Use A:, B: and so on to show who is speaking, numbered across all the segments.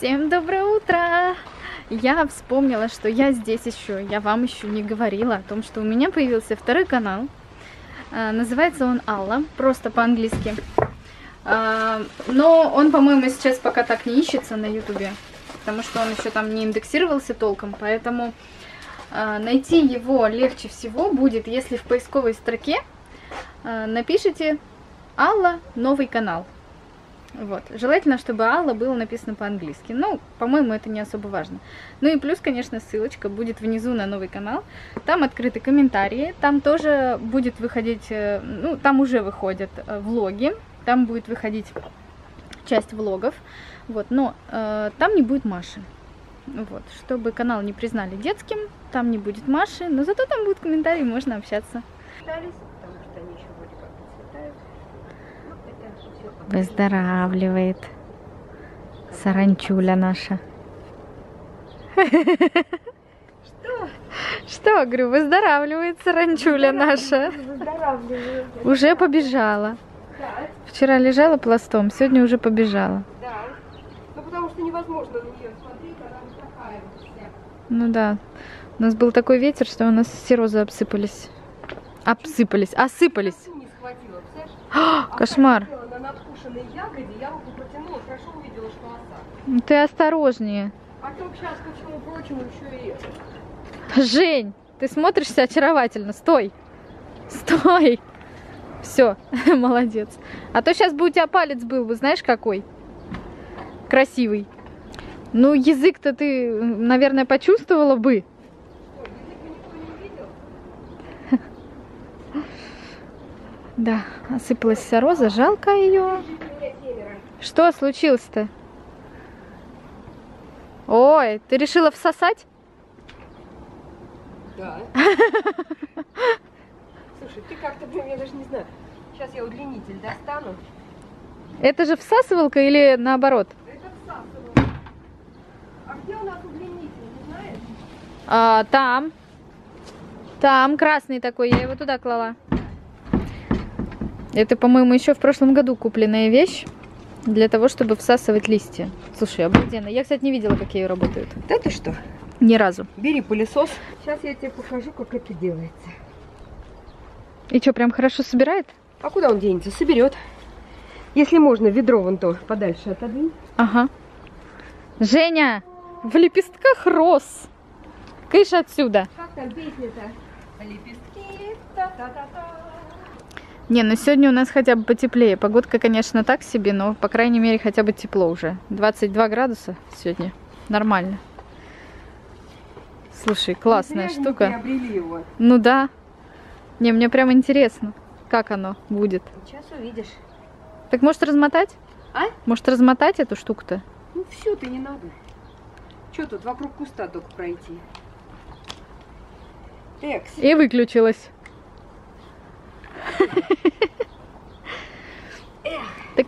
A: Всем доброе утро! Я вспомнила, что я здесь еще, я вам еще не говорила о том, что у меня появился второй канал. А, называется он Алла, просто по-английски. А, но он, по-моему, сейчас пока так не ищется на ютубе, потому что он еще там не индексировался толком, поэтому а, найти его легче всего будет, если в поисковой строке напишите Алла новый канал. Вот. Желательно, чтобы Алла было написано по-английски. Ну, по-моему, это не особо важно. Ну и плюс, конечно, ссылочка будет внизу на новый канал. Там открыты комментарии, там тоже будет выходить, э, ну, там уже выходят э, влоги, там будет выходить часть влогов. Вот, но э, там не будет Маши. Вот, чтобы канал не признали детским, там не будет Маши, но зато там будут комментарии, можно общаться. Выздоравливает. Саранчуля наша.
B: Что?
A: Что, говорю, выздоравливает саранчуля наша.
B: Выздоравливает.
A: Уже побежала.
B: Да,
A: Вчера лежала пластом, сегодня уже побежала.
B: да. Ну потому что невозможно на нее смотреть, она такая вся.
A: Ну да. У нас был такой ветер, что у нас все розы обсыпались. Обсыпались, осыпались.
B: Косу не схватила, представляешь?
A: А,
B: А
A: Кошмар. Ты осторожнее. Жень, ты смотришься очаровательно. Стой. Стой. Все, молодец. А то сейчас бы у тебя палец был бы, знаешь, какой? Красивый. Ну, язык-то ты, наверное, почувствовала бы.
B: Ой, язык никто не видел.
A: Да, осыпалась вся роза, жалко ее. Что случилось-то? Ой, ты решила всосать?
B: Да. Слушай, ты как-то, блин, я даже не знаю. Сейчас я удлинитель достану.
A: Это же всасывалка или наоборот?
B: Это всасываю. А где у нас удлинитель, не знаешь?
A: А, там. Там красный такой, я его туда клала. Это, по-моему, еще в прошлом году купленная вещь для того, чтобы всасывать листья. Слушай, обалденно. Я, кстати, не видела, как ее работают.
B: Да ты что?
A: Ни разу.
B: Бери пылесос. Сейчас я тебе покажу, как это делается.
A: И что, прям хорошо собирает?
B: А куда он денется? Соберет. Если можно, ведро вон то подальше отодвинь.
A: Ага. Женя, в лепестках роз. Кыш отсюда.
B: Как там песня-то? Лепестки, та-та-та-та.
A: Не, ну сегодня у нас хотя бы потеплее. Погодка, конечно, так себе, но, по крайней мере, хотя бы тепло уже. 22 градуса сегодня. Нормально. Слушай, классная
B: Не зря
A: штука.
B: его.
A: Ну да. Не, мне прям интересно, как оно будет.
B: Сейчас увидишь.
A: Так может размотать?
B: А?
A: Может размотать эту штуку-то?
B: Ну все, ты не надо. Что тут, вокруг куста только пройти. Экс.
A: И выключилась.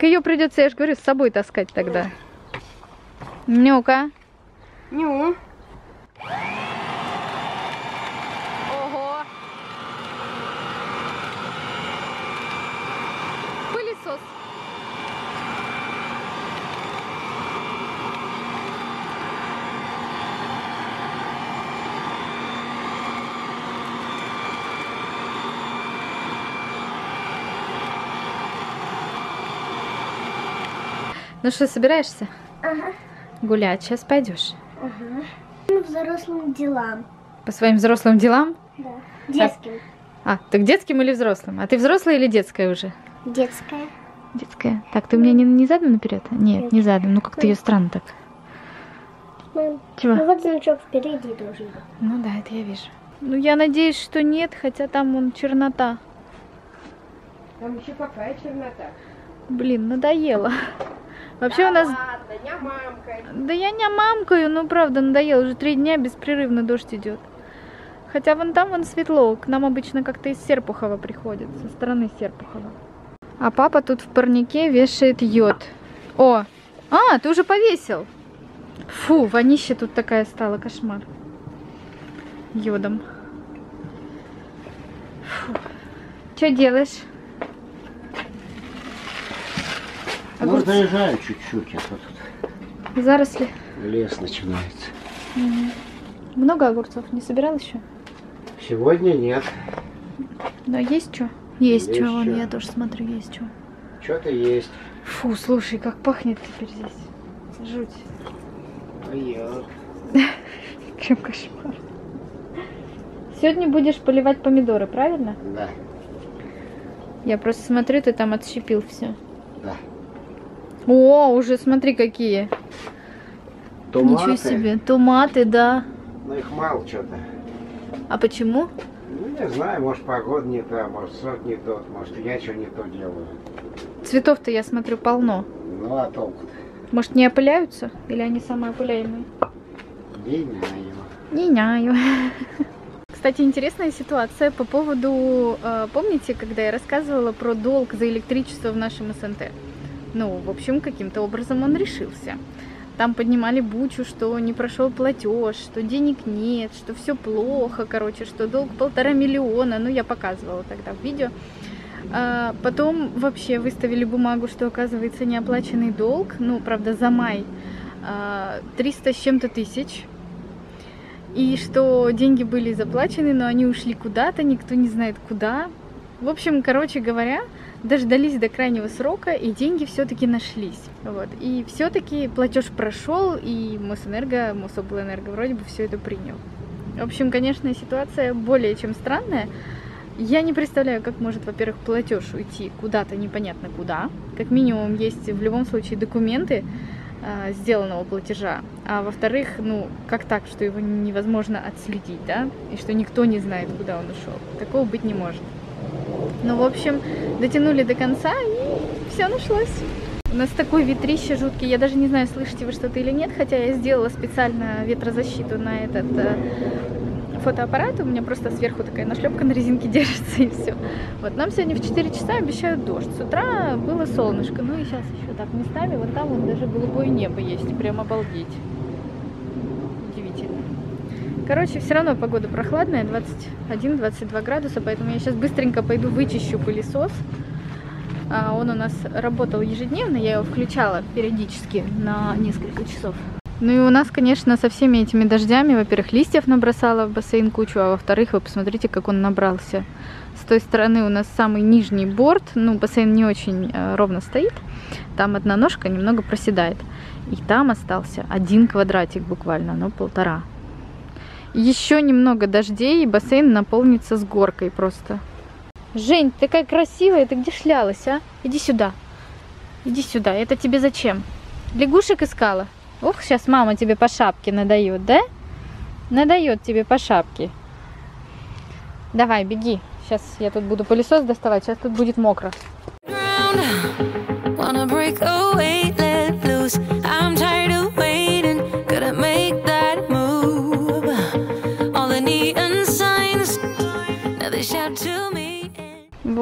A: Так ее придется, я же говорю, с собой таскать тогда. Нюка.
B: Ню.
A: Ну что, собираешься
C: Ага.
A: гулять? Сейчас пойдешь.
C: Ага. Ну, взрослым делам.
A: По своим взрослым делам?
C: Да. Детским.
A: А, так детским или взрослым? А ты взрослая или детская уже?
C: Детская.
A: Детская. Так, ты у меня не, не задом наперед? Нет, не задом. Ну как-то ее странно так.
C: Мам, ну
A: Чего?
C: вот значок впереди должен быть.
A: Ну да, это я вижу. Ну я надеюсь, что нет, хотя там вон чернота.
B: Там еще какая чернота.
A: Блин, надоело. Вообще у нас...
B: Ладно, не мамкой.
A: Да я не мамкаю, ну правда надоело. Уже три дня беспрерывно дождь идет. Хотя вон там вон светло. К нам обычно как-то из Серпухова приходит, со стороны Серпухова. А папа тут в парнике вешает йод. О, а, ты уже повесил. Фу, вонища тут такая стала, кошмар. Йодом. Что делаешь?
D: Ну, заезжаю чуть-чуть, а то тут
A: Заросли.
D: Лес начинается.
A: Много огурцов не собирал еще?
D: Сегодня нет.
A: Да, есть что? Есть,
D: Есть
A: что, вон, я тоже смотрю, есть что.
D: Что-то есть.
A: Фу, слушай, как пахнет теперь здесь. Жуть.
D: Ой-ой.
A: Чем кошмар. Сегодня будешь поливать помидоры, правильно?
D: Да,
A: Я просто смотрю, ты там отщепил все. О, уже смотри какие.
D: Томаты.
A: Ничего себе. Томаты, да.
D: Ну их мало что-то.
A: А почему?
D: Ну не знаю, может погода не та, может сорт не тот, может я что не то делаю.
A: Цветов-то я смотрю полно.
D: Ну а толку-то?
A: Может, не опыляются? Или они самоопыляемые?
D: Не знаю.
A: Не знаю. Кстати, интересная ситуация по поводу, э, помните, когда я рассказывала про долг за электричество в нашем СНТ? Ну, в общем, каким-то образом он решился. Там поднимали бучу, что не прошел платеж, что денег нет, что все плохо, короче, что долг полтора миллиона. Ну, я показывала тогда в видео. А, потом вообще выставили бумагу, что оказывается неоплаченный долг, ну, правда, за май, а, 300 с чем-то тысяч. И что деньги были заплачены, но они ушли куда-то, никто не знает куда. В общем, короче говоря, дождались до крайнего срока, и деньги все-таки нашлись. Вот. И все-таки платеж прошел, и Мосэнерго, Мособлэнерго вроде бы все это принял. В общем, конечно, ситуация более чем странная. Я не представляю, как может, во-первых, платеж уйти куда-то непонятно куда. Как минимум, есть в любом случае документы а, сделанного платежа. А во-вторых, ну, как так, что его невозможно отследить, да? И что никто не знает, куда он ушел. Такого быть не может. Ну, в общем, дотянули до конца, и все нашлось. У нас такой ветрище жуткий. Я даже не знаю, слышите вы что-то или нет, хотя я сделала специально ветрозащиту на этот э, фотоаппарат. У меня просто сверху такая нашлепка на резинке держится, и все. Вот нам сегодня в 4 часа обещают дождь. С утра было солнышко. Ну и сейчас еще так местами. Вот там вот даже голубое небо есть. Прям обалдеть. Короче, все равно погода прохладная, 21-22 градуса, поэтому я сейчас быстренько пойду вычищу пылесос. А, Он у нас работал ежедневно, я его включала периодически на несколько часов. Ну и у нас, конечно, со всеми этими дождями, во-первых, листьев набросала в бассейн кучу, а во-вторых, вы посмотрите, как он набрался. С той стороны у нас самый нижний борт, ну, бассейн не очень э, ровно стоит, там одна ножка немного проседает. И там остался один квадратик буквально, но полтора. Еще немного дождей, и бассейн наполнится с горкой просто. Жень, ты такая красивая, ты где шлялась, а? Иди сюда. Иди сюда. Это тебе зачем? Лягушек искала? Ух, сейчас мама тебе по шапке надает, да? Надает тебе по шапке. Давай, беги. Сейчас я тут буду пылесос доставать, сейчас тут будет мокро.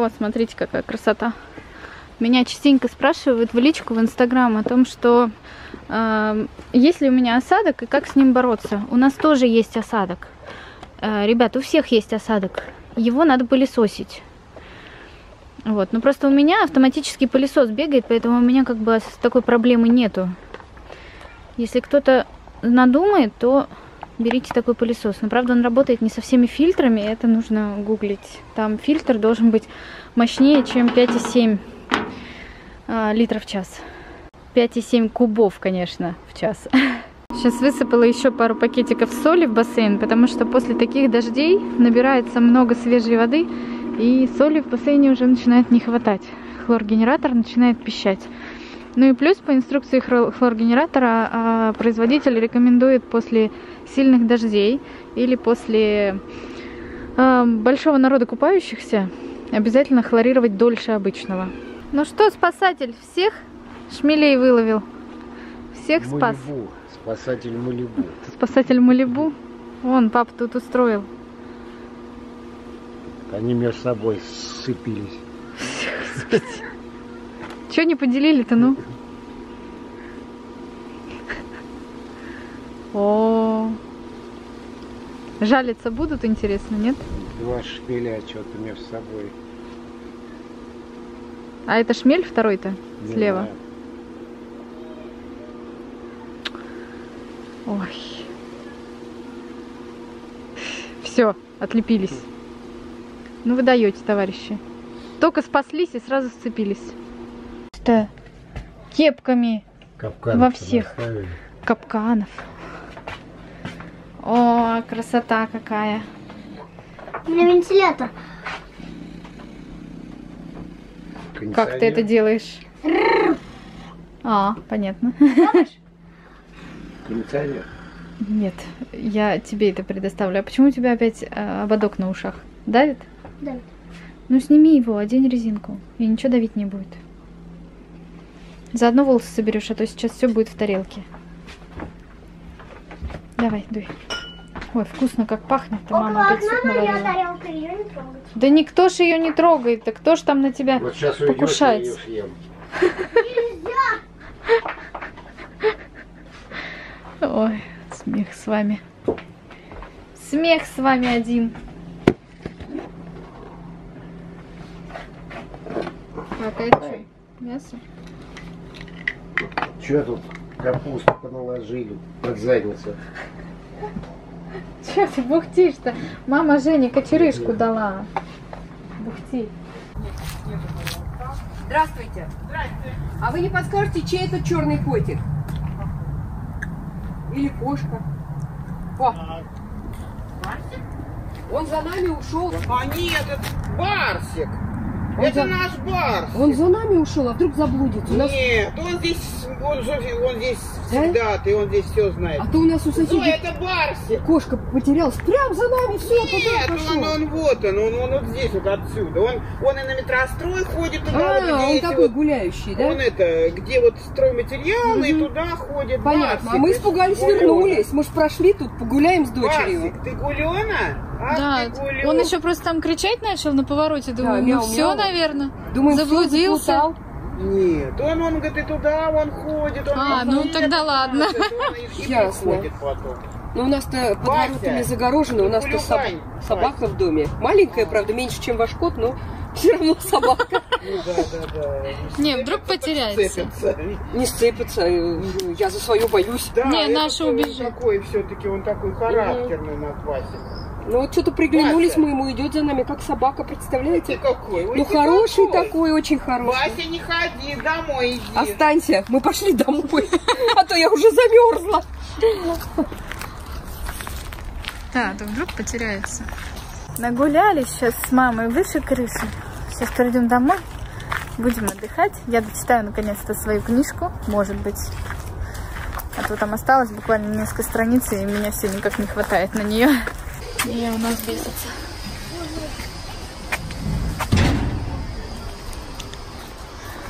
A: Вот, смотрите, какая красота. Меня частенько спрашивают в личку в Инстаграм о том, что э, есть ли у меня осадок и как с ним бороться. У нас тоже есть осадок. Э, ребят, у всех есть осадок. Его надо пылесосить. Вот, но просто у меня автоматический пылесос бегает, поэтому у меня как бы такой проблемы нету. Если кто-то надумает, то берите такой пылесос. Но правда он работает не со всеми фильтрами, это нужно гуглить. Там фильтр должен быть мощнее, чем 5,7 а, литров в час. 5,7 кубов, конечно, в час. Сейчас высыпала еще пару пакетиков соли в бассейн, потому что после таких дождей набирается много свежей воды, и соли в бассейне уже начинает не хватать. Хлоргенератор начинает пищать. Ну и плюс по инструкции хлоргенератора а, производитель рекомендует после сильных дождей или после а, большого народа купающихся обязательно хлорировать дольше обычного. Ну что, спасатель, всех шмелей выловил? Всех спас?
D: Малибу. Спасатель Малибу.
A: Спасатель Малибу? Вон, папа тут устроил.
D: Они между собой сцепились.
A: Че не поделили-то, ну? О, жалиться будут, интересно, нет?
D: Два шпиля что-то между собой.
A: А это шмель второй-то
D: Не
A: слева.
D: знаю.
A: Ой. Все, отлепились. Ну вы даете, товарищи. Только спаслись и сразу сцепились. Что? Кепками
D: Капкан
A: Во всех.
D: наставили.
A: капканов. О, красота какая.
C: У меня вентилятор.
A: Как ты это делаешь? А, понятно.
D: Кондиционер.
A: Нет, я тебе это предоставлю. А почему у тебя опять э, ободок на ушах? Давит?
C: Давит.
A: Ну сними его, одень резинку, и ничего давить не будет. Заодно волосы соберешь, а то сейчас все будет в тарелке. Давай, дуй. Ой, вкусно как пахнет. Ты мама
C: Около
A: опять
C: окна
A: суп наварила.
C: тарелка, ее не трогать.
A: Да никто ж ее не трогает. Да кто ж там на тебя
D: Вот сейчас уйдешь, я ее съем.
A: Ой, смех с вами. Смех с вами один. А это что? Мясо?
D: Че тут капусту поналожили под задницу?
A: Че ты бухтишь-то? Мама Жене кочерышку дала. Бухти.
B: Здравствуйте. Здравствуйте. А вы не подскажете, чей это черный котик? Или кошка? О. Он за нами ушел.
E: А нет, это Барсик.
B: Он
E: это
B: за-
E: наш Барсик.
B: Он за нами ушел, а вдруг заблудится? Нас-
E: Нет, он здесь, он, же- он здесь всегда, ты он здесь все знает.
B: А то у нас у
E: Зоя,
B: соседей
E: это Барсик.
B: кошка потерялась. Прям за нами все,
E: Нет,
B: туда
E: он,
B: пошел.
E: он вот он, он, он вот здесь вот отсюда. Он, он и на метрострой ходит туда,
B: А,
E: вот,
B: он такой
E: вот-
B: гуляющий, да?
E: Он это, где вот стройматериалы, и
B: Мгм.
E: туда ходит
B: Понятно.
E: Барсик.
B: А мы испугались,
E: гулёна.
B: вернулись. Мы ж прошли тут, погуляем с дочерью.
E: Барсик, ты гулена?
A: Да, он еще просто там кричать начал на повороте. Думаю,
B: мяу,
A: ну все,
B: мяу.
A: наверное.
B: Думаем,
A: Заблудился.
E: Нет, он, он говорит, и туда он ходит. Он
A: А, ну
E: ходит,
A: тогда ладно.
B: Ясно. Но у нас-то под воротами загорожено, у нас-то
E: ну,
B: соб- собака в доме. Маленькая, правда, меньше, чем ваш кот, но все равно собака.
E: Ну да, да, да.
A: Не, вдруг потеряется.
B: Не сцепится, э, я за свою боюсь.
E: Да,
A: Не, наша
E: он
A: убежит.
E: такой все-таки, он такой характерный наш Вася.
B: Ну вот что-то приглянулись
E: Вася.
B: мы ему, идет за нами, как собака,
E: Ты
B: представляете?
E: какой? Ой,
B: Ну
E: ты
B: хороший
E: какой.
B: такой, очень хороший.
E: Вася, не ходи, домой иди.
B: Останься, мы пошли домой, а то я уже замерзла.
A: Да, то вдруг потеряется. Нагулялись сейчас с мамой выше крыши. Сейчас придем домой, будем отдыхать. Я дочитаю наконец-то свою книжку, может быть. А то там осталось буквально несколько страниц, и меня все никак не хватает на нее. Не, у нас бесится.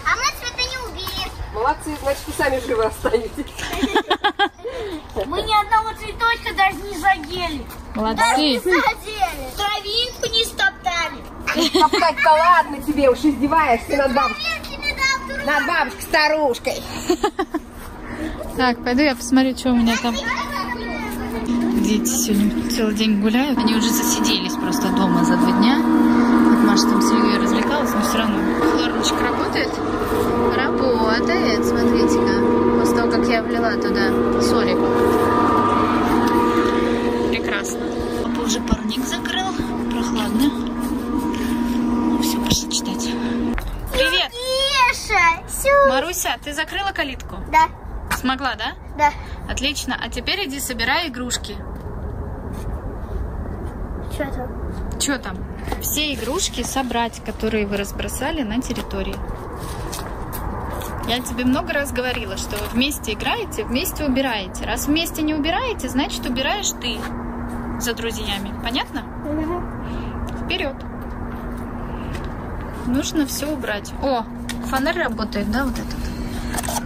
C: А мы цветы не убили.
B: Молодцы, значит, вы сами живы останетесь.
C: Мы ни одного цветочка даже не задели.
A: Молодцы.
C: Задели. Травинку не стоптали.
B: Топтать-то ладно тебе, уж издеваешься над бабушкой.
C: Не
B: Над бабушкой-старушкой.
A: Так, пойду я посмотрю, что у меня там. Дети сегодня целый день гуляют. Они уже засиделись просто дома за два дня. Вот Маша там с Ильей развлекалась, но все равно. Хлорничек работает? Работает, смотрите-ка. После того, как я влила туда соли. Прекрасно. Папа уже парник закрыл. Прохладно. Ну все, пошли читать. Привет! Маруся, ты закрыла калитку?
C: Да,
A: Смогла, да?
C: да.
A: Отлично. А теперь иди собирай игрушки.
C: Что там?
A: Что там? Все игрушки собрать, которые вы разбросали на территории. Я тебе много раз говорила, что вы вместе играете, вместе убираете. Раз вместе не убираете, значит убираешь ты за друзьями. Понятно? Вперед. Нужно все убрать. О, фонарь работает, да, вот этот?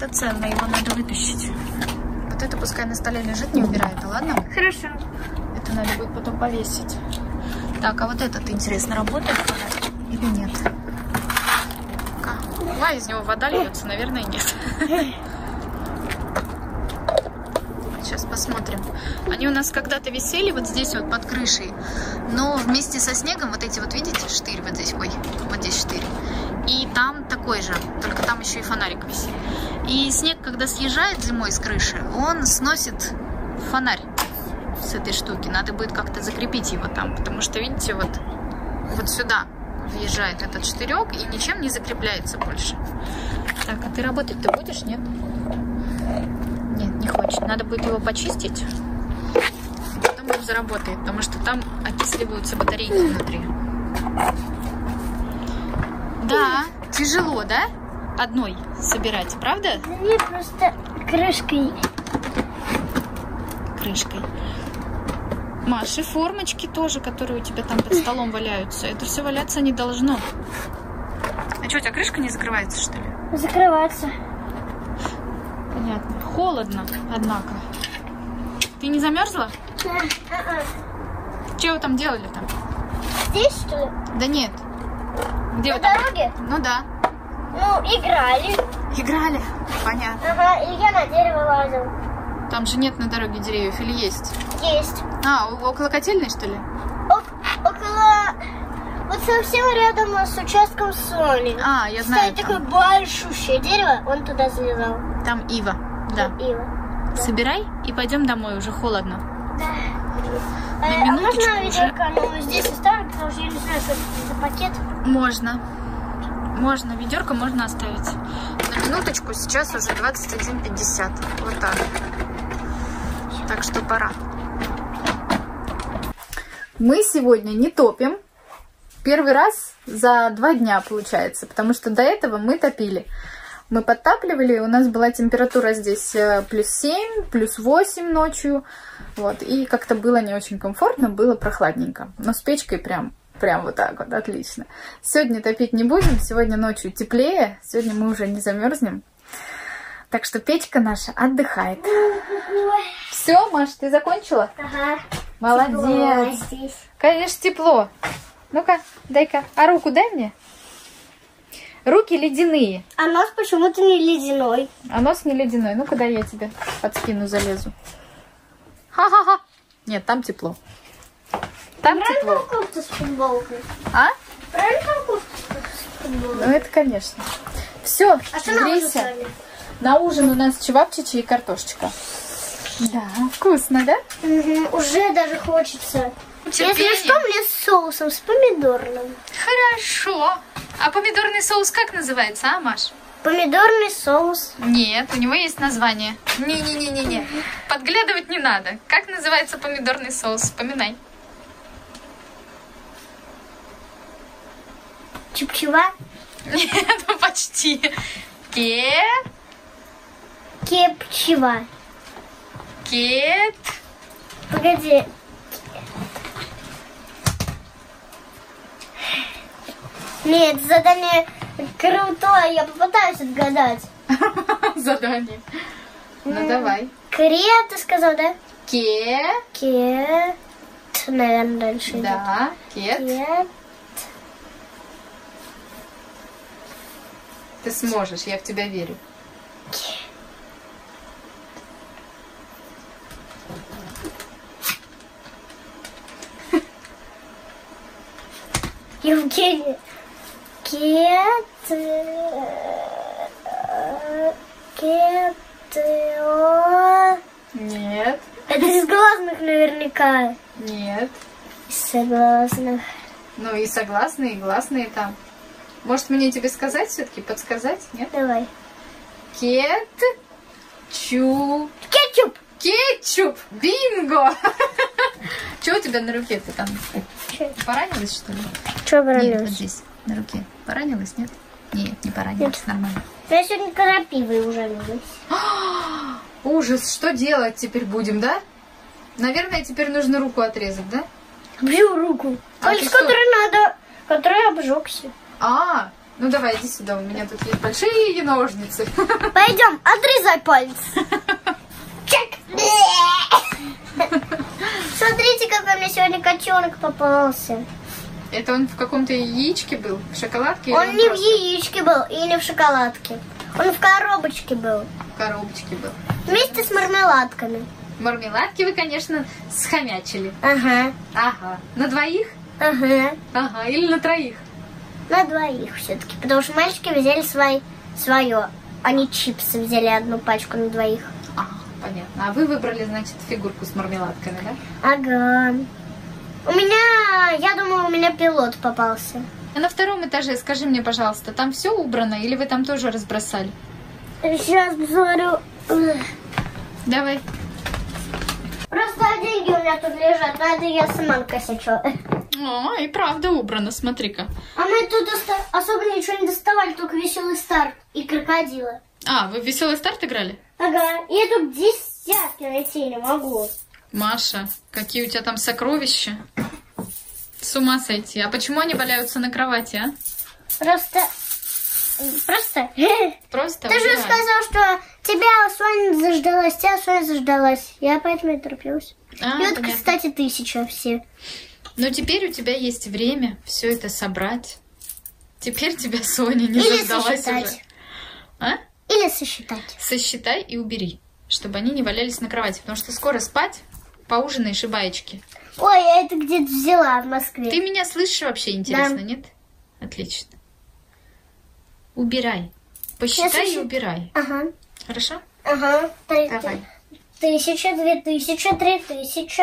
A: Это ценно, его надо вытащить. Вот это пускай на столе лежит, не убирай это, ладно?
C: Хорошо.
A: Это надо будет потом повесить. Так, а вот этот, интересно, работает или нет? Ка- А, из него вода льется, наверное, нет. Сейчас посмотрим. Они у нас когда-то висели вот здесь вот под крышей, но вместе со снегом, вот эти вот, видите, штырь вот здесь, ой, вот здесь штырь. И там такой же, только там еще и фонарик висит. И снег, когда съезжает зимой с крыши, он сносит фонарь с этой штуки. Надо будет как-то закрепить его там, потому что, видите, вот, вот сюда въезжает этот штырек и ничем не закрепляется больше. Так, а ты работать-то будешь, нет? Нет, не хочет. Надо будет его почистить. Потом он заработает, потому что там окисливаются батарейки внутри. Да, тяжело, да? Одной собирать, правда?
C: Мне просто крышкой.
A: Крышкой. Маши, формочки тоже, которые у тебя там под столом валяются. Это все валяться не должно. А что, у тебя крышка не закрывается, что ли?
C: Закрываться.
A: Понятно. Холодно, однако. Ты не замерзла? Что вы там делали там?
C: Здесь, что ли?
A: Да нет. Где
C: На
A: вы там?
C: дороге?
A: Ну да.
C: Ну, играли.
A: Играли. Понятно.
C: Ага, и я на дерево лазил.
A: Там же нет на дороге деревьев или есть?
C: Есть.
A: А, около котельной, что ли?
C: О- около... Вот совсем рядом с участком соли.
A: А, я знаю.
C: Стоит такое большущее дерево, он туда залезал.
A: Там ива. Да.
C: Ива.
A: Собирай и пойдем домой, уже холодно.
C: А, а
A: минуточку
C: можно ну, здесь оставить, потому что я не знаю, что это за пакет.
A: Можно. Можно. Ведерко можно оставить. На минуточку, сейчас уже 21.50. Вот так. Так что пора. Мы сегодня не топим. Первый раз за два дня получается, потому что до этого мы топили. Мы подтапливали, у нас была температура здесь э, плюс 7, плюс 8 ночью. Вот, и как-то было не очень комфортно, было прохладненько. Но с печкой прям, прям вот так вот, отлично. Сегодня топить не будем, сегодня ночью теплее, сегодня мы уже не замерзнем. Так что печка наша отдыхает. Все, Маш, ты закончила?
C: Ага.
A: Молодец.
C: здесь.
A: Конечно, тепло. Ну-ка, дай-ка. А руку дай мне. Руки ледяные,
C: А нос почему-то не ледяной.
A: а нос не ледяной. Ну-ка, дай я тебе под спину залезу. Ха-ха-ха. Нет, там тепло. Там
C: Правильно
A: тепло.
C: кофту с футболкой?
A: А?
C: Правильно кофту с футболкой?
A: Ну, это конечно. Все,
C: А что
A: грейся.
C: с вами?
A: На ужин у нас чевапчичи и картошечка. Да, вкусно, да?
C: Мгм, Уже даже хочется.
A: Терпение.
C: Если что, мне с соусом, с помидорным.
A: Хорошо. А помидорный соус как называется, а, Маш?
C: Помидорный соус.
A: Нет, у него есть название. Не-не-не-не-не. Подглядывать не надо. Как называется помидорный соус? Вспоминай.
C: Чепчева.
A: Нет, ну почти. Ке...
C: Кепчева.
A: Кет...
C: Погоди. Нет, задание крутое, я попытаюсь отгадать.
A: Задание. Ну, давай.
C: Крет, ты сказал, да?
A: Ке...
C: Кет, наверное, дальше.
A: Да, кет.
C: Кет.
A: Ты сможешь, я в тебя верю.
C: Евгения. Кет. Кет.
A: Нет,
C: Это из гласных наверняка.
A: нет.
C: Из согласных.
A: Ну и согласные, и гласные там. Может, мне тебе сказать все-таки, подсказать? Нет?
C: Давай.
A: Кет... Чу...
C: Кетчуп.
A: Кетчуп! Бинго! Что у тебя на руке ты там? Поранилась, что ли?
C: Что
A: Нет, вот здесь, на руке. Поранилась, нет? Нет, не поранилась, нормально.
C: Я сегодня крапивой ужалилась.
A: Ужас, что делать теперь будем, да? Наверное, теперь нужно руку отрезать, да?
C: Бью руку.
A: А
C: Только с которой надо, который обжегся.
A: А, ну давай, иди сюда, у меня тут есть большие ножницы.
C: Пойдем, отрезай палец. Чек. Смотрите, какой мне сегодня котенок попался.
A: Это он в каком-то яичке был? В шоколадке? или
C: Он не в
A: просто
C: яичке был и не в шоколадке. Он в коробочке был.
A: в коробочке был?
C: Вместе с мармеладками.
A: Мармеладки вы, конечно, схомячили.
C: Ага,
A: Ага. На двоих?
C: ага.
A: Ага. Или на троих?
C: На двоих все-таки. Потому что мальчики взяли свои, свое. Они чипсы взяли одну пачку на двоих.
A: А, понятно. А вы выбрали, значит, фигурку с мармеладками, да?
C: Ага. У меня, я думаю, у меня пилот попался.
A: А на втором этаже, скажи мне, пожалуйста, там все убрано или вы там тоже разбросали?
C: Сейчас посмотрю.
A: Давай.
C: Просто деньги у меня тут лежат, это я сама накосячила.
A: О, и правда убрано, смотри-ка.
C: А мы тут особо ничего не доставали, только веселый старт и крокодила.
A: А, вы веселый старт играли?
C: Ага, я тут десятки найти не могу.
A: Маша, какие у тебя там сокровища? С ума сойти. А почему они валяются на кровати, а?
C: Просто... Просто...
A: Просто
C: Ты же сказал, что тебя Соня заждалась, тебя Соня заждалась. Я поэтому и торопилась.
A: А,
C: и вот,
A: понятно.
C: кстати, тысяча все.
A: Но теперь у тебя есть время все это собрать. Теперь тебя Соня не
C: Или сосчитать.
A: уже. А?
C: Или сосчитать.
A: Сосчитай и убери, чтобы они не валялись на кровати. Потому что скоро спать, поужинаешь и баечки.
C: Ой, я это где-то взяла в Москве.
A: Ты меня слышишь вообще, интересно, нет? Отлично. Убирай. Посчитай и
C: сосчит-
A: убирай.
C: Ага,
A: Хорошо?
C: ага.
A: Давай.
C: Тысяча, две тысячи, три тысячи.